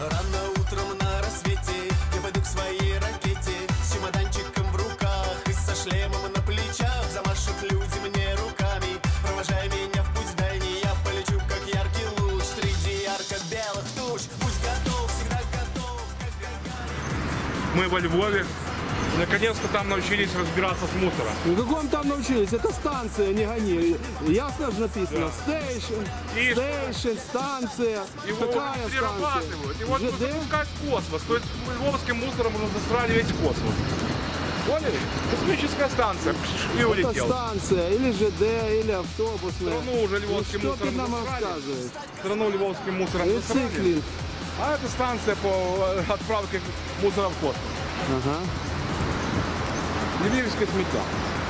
Рано утром на рассвете Я пойду к своей ракете С чемоданчиком в руках И со шлемом на плечах Замашут люди мне руками Провожай меня в путь дальний Я полечу, как яркий луч Среди ярко-белых туч Пусть готов, всегда готов. Мы во Львове. Наконец-то там научились разбираться с мусором. Ну каком там научились? Это станция, не гони. Ясно же написано. Стейшн, И стейшн, станция. Его станция? перерабатывают. Его нужно ЖД? запускать в космос. То есть львовским мусором можно засрать весь космос. Поняли? Космическая станция. И Это улетел. станция, или ЖД, или автобусная. Страну уже львовским ну, что ты мусором нам засрали. рассказываешь? Страну львовским мусором засрали. А это станция по э, отправке мусора в космос. Ага. Liebes geht mit da.